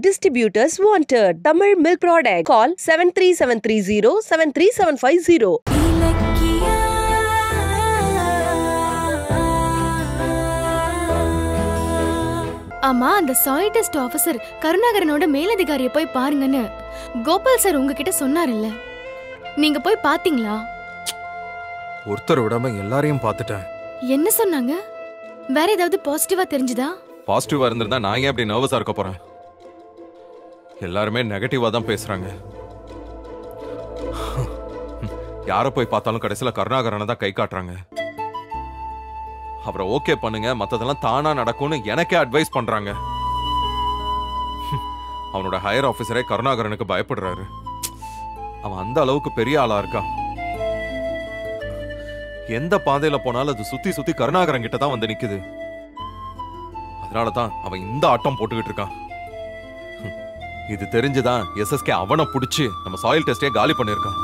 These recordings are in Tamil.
Distributors wanted. Tamil milk product. Call 73730 73750. Ilakkiya ஆமா அந்த சாயில் டெஸ்ட் ஆபீசர் கருணாகரனோட மேலதிகாரியை போய் பாருங்கன்னு கோபால் சார் உங்ககிட்ட சொன்னாருல்ல நீங்க போய் பாத்தீங்களா ஒருத்தர் விடாம எல்லாரையும் பார்த்துட்டேன் என்ன சொன்னாங்க வேற ஏதாவது பாசிட்டிவா தெரிஞ்சுதா பாசிட்டிவா இருந்திருந்தா நான் ஏன் அப்படி நர்வஸா இருக்க போறேன் எல்லாருமே நெகட்டிவா தான் பேசுறாங்க. யார போய் பார்த்தாலும் கடைசியில கருணாகரனை தான் கை காட்டுறாங்க. அவரை ஓகே பண்ணுங்க மத்ததெல்லாம் தானா நடக்கும்னு எனக்கே அட்வைஸ் பண்றாங்க. அவனோட ஹையர் ஆபீசரே கருணாகரனுக்கு பயப்படுறாரு. அவன் அந்த அளவுக்கு பெரிய ஆளா இருக்கான். எந்த பாதையில போனாலும் அது சுத்தி சுத்தி கருணாகரன் கிட்ட தான் வந்து நிக்குது. அதனால தான் அவன் இந்த ஆட்டம் போட்டுக்கிட்டு இருக்கான். இது தெரிஞ்சுதான் எஸ்எஸ்கே அவனை பிடிச்சி நம்ம சாயில் டெஸ்டே காலி பண்ணிருக்கான்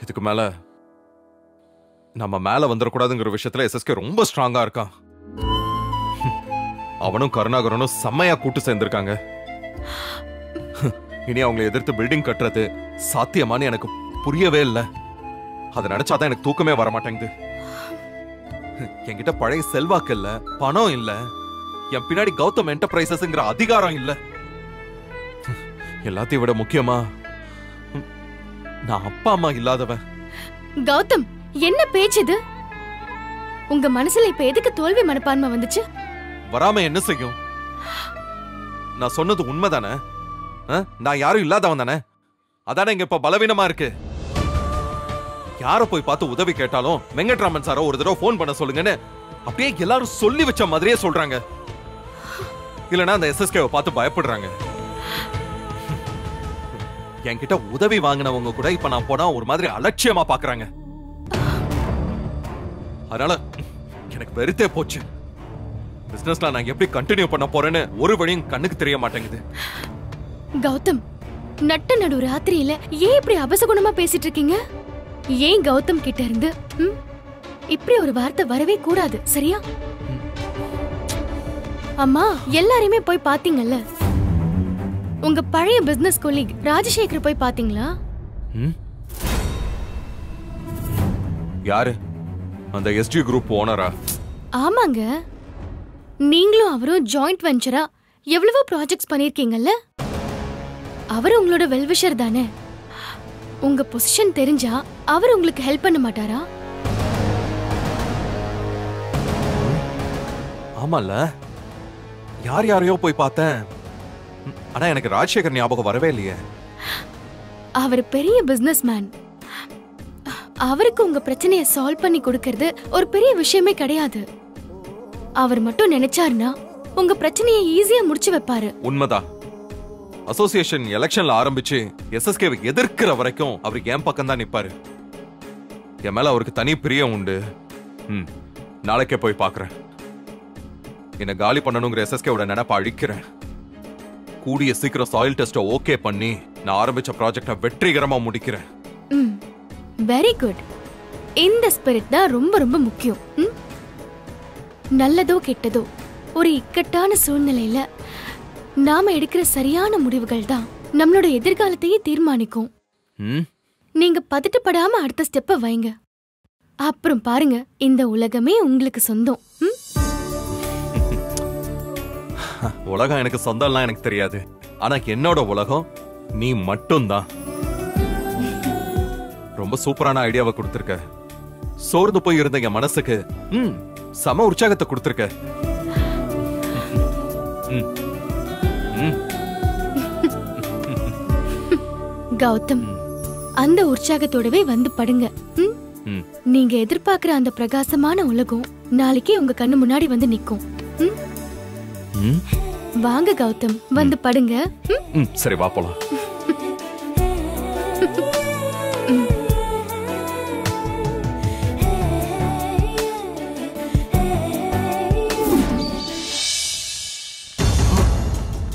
இதுக்கு மேல நம்ம மேல வந்துடக்கூடாதுங்கிற விஷயத்துல எஸ்எஸ்கே ரொம்ப ஸ்ட்ராங்கா இருக்கான். அவனும் கருணாகரனும் செம்மையா கூட்டு சேர்ந்திருக்காங்க. இனி அவங்களை எதிர்த்து பில்டிங் கட்டுறது சாத்தியமான்னு எனக்கு புரியவே இல்லை. அதை நினைச்சாதான் எனக்கு தூக்கமே வர மாட்டேங்குது என்கிட்ட பழைய செல்வாக்கு இல்லை பணம் இல்லை. என் பின்னாடி கௌதம் என்டர்பிரைசஸ்ங்கிற அதிகாரம் இல்ல. எல்லாத்தையும் விட முக்கியமா நான் அப்பா அம்மா இல்லாதவன். கௌதம் என்ன பேச்சு இது? உங்க மனசுல இப்ப எதுக்கு தோல்வி மனப்பான்மை வந்துச்சு? வராம என்ன செய்யும்? நான் சொன்னது உண்மைதானே? நான் யாரும் இல்லாதவன் தானே? அதானே இங்க இப்ப பலவீனமா இருக்கு? யார போய் பார்த்து உதவி கேட்டாலும் வெங்கட்ராமன் சார ஒரு தடவை ஃபோன் பண்ண சொல்லுங்கன்னு அப்படியே எல்லாரும் சொல்லி வச்ச மாதிரியே சொல்றாங்க. இல்லனா அந்த எஸ்எஸ்கேவை பார்த்து பயப்படுறாங்க. என்கிட்ட உதவி வாங்கினவங்க கூட இப்ப நான் போனா ஒரு மாதிரி அலட்சியமா பாக்குறாங்க. அதனால எனக்கு வெறுத்தே போச்சு. பிசினஸ்ல நான் எப்படி கண்டினியூ பண்ண போறேன்னு ஒரு வழியும் கண்ணுக்கு தெரிய மாட்டேங்குது. கௌதம் நட்ட நடு ராத்திரியில ஏன் இப்படி அபசகுணமா பேசிட்டு இருக்கீங்க? ஏன் கௌதம் கிட்ட இருந்து இப்படி ஒரு வார்த்தை வரவே கூடாது சரியா? அம்மா எல்லாரையுமே போய் பாத்தீங்கல்ல? உங்க பழைய பிசினஸ் கொலீக் ராஜசேகர் போய் பாத்தீங்களா? ம்? யாரு? அந்த எஸ்டி குரூப் ஓனரா ஆமாங்க. நீங்களும் அவரும் ஜாயிண்ட் வெஞ்சரா எவ்வளவோ ப்ராஜெக்ட்ஸ் பண்ணிருக்கீங்கல்ல? அவர் உங்களோட வெல்விஷர் தானே. உங்க பொசிஷன் தெரிஞ்சா அவர் உங்களுக்கு ஹெல்ப் பண்ண மாட்டாரா? ஆமால யார் யாரையோ போய் பார்த்தேன். ஆனா எனக்கு ராஜசேகர் ஞாபகம் வரவே இல்லையே. அவர் பெரிய பிசினஸ் மேன் அவருக்கு உங்க பிரச்சனையை சால்வ் பண்ணி கொடுக்கறது ஒரு பெரிய விஷயமே கிடையாது. அவர் மட்டும் நினைச்சாருன்னா உங்க பிரச்சனையை ஈஸியா முடிச்சு வைப்பாரு. உண்மைதான். அசோசியேஷன் எலெக்ஷன்ல ஆரம்பிச்சு எஸ்எஸ்கே எதிர்க்கிற வரைக்கும் அவர் என் பக்கம் தான் நிப்பாரு. என் மேல அவருக்கு தனி பிரியம் உண்டு. ம் நாளைக்கே போய் பார்க்கறேன். என்ன காலி பண்ணணுங்கிற எஸ்எஸ்கேவோட நினைப்ப அழிக்கிறேன். கூடிய சீக்கிரம் சாயில் டெஸ்ட்டை ஓகே பண்ணி நான் ஆரம்பிச்ச ப்ராஜெக்டை வெற்றிகரமா முடிக்கிறேன். வெரி குட் இந்த ஸ்பிரிட் தான் ரொம்ப ரொம்ப முக்கியம்? நல்லதோ கெட்டதோ ஒரு இக்கட்டான சூழ்நிலையில நாம எடுக்கிற சரியான முடிவுகள் தான் நம்மளோட எதிர்காலத்தையே தீர்மானிக்கும். நீங்க பதட்டப்படாம அடுத்த ஸ்டெப்ப வைங்க. அப்புறம் பாருங்க இந்த உலகமே உங்களுக்கு சொந்தம்? உலகம் எனக்கு சொந்தம்லாம் எனக்கு தெரியாது. ஆனா என்னோட உலகம் நீ மட்டும்தான். ரொம்ப சூப்பரான ஐடியாவை கொடுத்திருக்க. சோர்ந்து போய் இருந்த என் மனசுக்கு ம் சம உற்சாகத்தை கொடுத்திருக்க. ம், ம், கௌதம் அந்த உற்சாகத்தோடவே வந்து படுங்க. நீங்க எதிர்பார்க்கிற அந்த பிரகாசமான உலகம் நாளைக்கே உங்க கண்ணு முன்னாடி வந்து நிக்கும். ம்? வாங்க கௌதம். வந்து படுங்க. சரி வா போலாம்.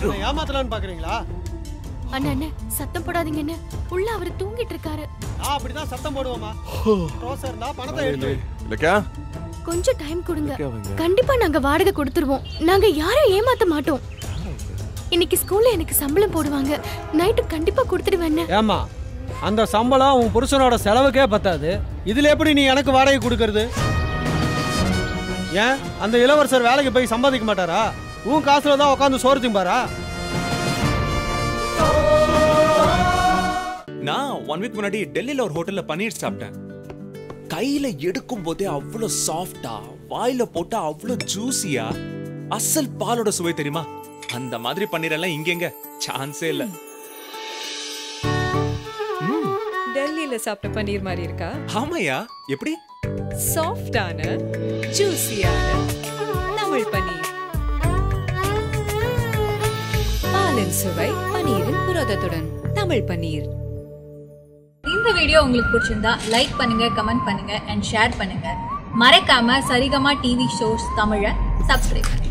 என்ன ஏமாத்தலாம்னு பாக்குறீங்களா? அண்ணா அண்ணா சத்தம் போடாதீங்க உள்ள அவர் தூங்கிட்டு இருக்காரு. நான் அப்படிதான் சத்தம் போடுவோமா? ரோசா இருந்தா பணத்தை எடுத்து. இல்லக்கா. கொஞ்சம் டைம் கொடுங்க. கண்டிப்பா நாங்க வாடகை கொடுத்துருவோம். நாங்க யாரையும் ஏமாத்த மாட்டோம். இன்னைக்கு ஸ்கூல்ல எனக்கு சம்பளம் போடுவாங்க. நைட்டு கண்டிப்பா கொடுத்துடுவேன் ஏமா அந்த சம்பளம் உன் புருஷனோட செலவுக்கே பத்தாது. இதுல எப்படி நீ எனக்கு வாடகை கொடுக்கறது? ஏன்? அந்த இளவரசர் வேலைக்கு போய் சம்பாதிக்க மாட்டாரா? உன் காசுல தான் உட்காந்து சோறு திம்பாரா? நான் ஒன் வீக் முன்னாடி டெல்லியில ஒரு ஹோட்டல்ல பன்னீர் சாப்பிட்டேன். கையில எடுக்கும் போதே அவ்வளோ சாஃப்டா வாயில போட்டா அவ்வளோ ஜூசியா அசல் பாலோட சுவை தெரியுமா? அந்த மாதிரி பன்னீர் எல்லாம் இங்கெங்க. சான்ஸே இல்ல. டெல்லியில சாப்பிட்ட பன்னீர் மாதிரி இருக்கா? ஆமாயா? எப்படி? சாஃப்டான ஜூசியான தமிழ் பன்னீர். பாலின் சுவை பன்னீரின் புரதத்துடன் தமிழ் பன்னீர். இந்த வீடியோ உங்களுக்கு பிடிச்சிருந்தா லைக் பண்ணுங்க கமெண்ட் பண்ணுங்க அண்ட் ஷேர் பண்ணுங்க. மறக்காம சரிகமா டிவி ஷோஸ் தமிழை சப்ஸ்கிரைப் பண்ணுங்க.